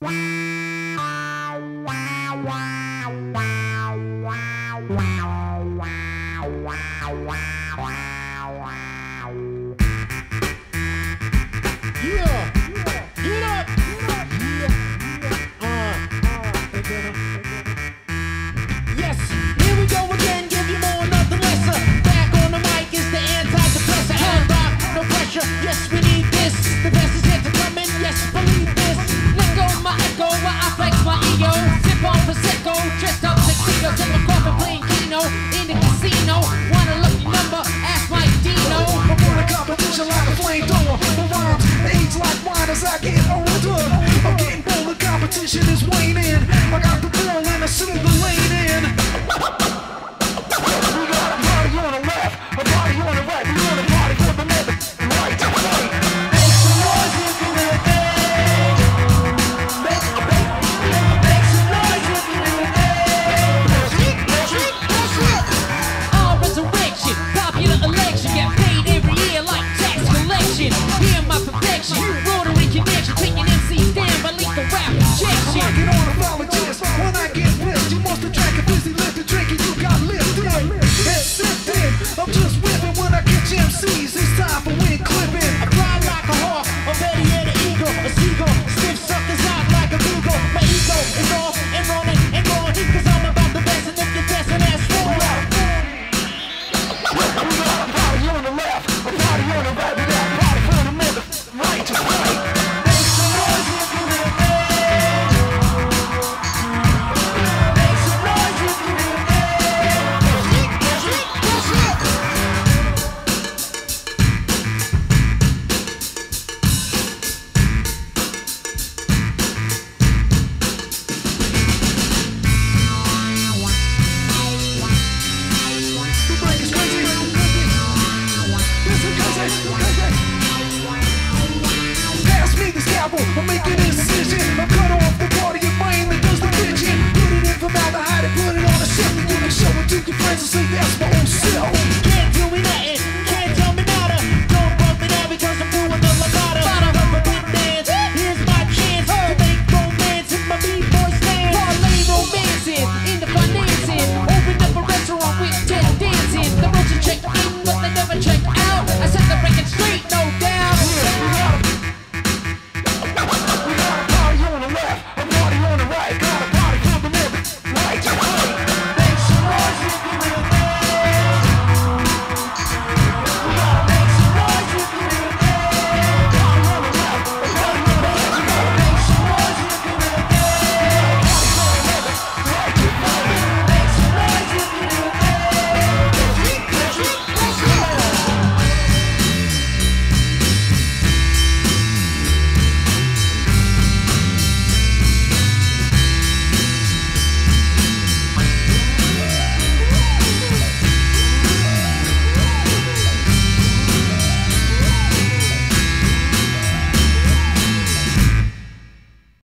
Yeah, competition is waning. I'm making it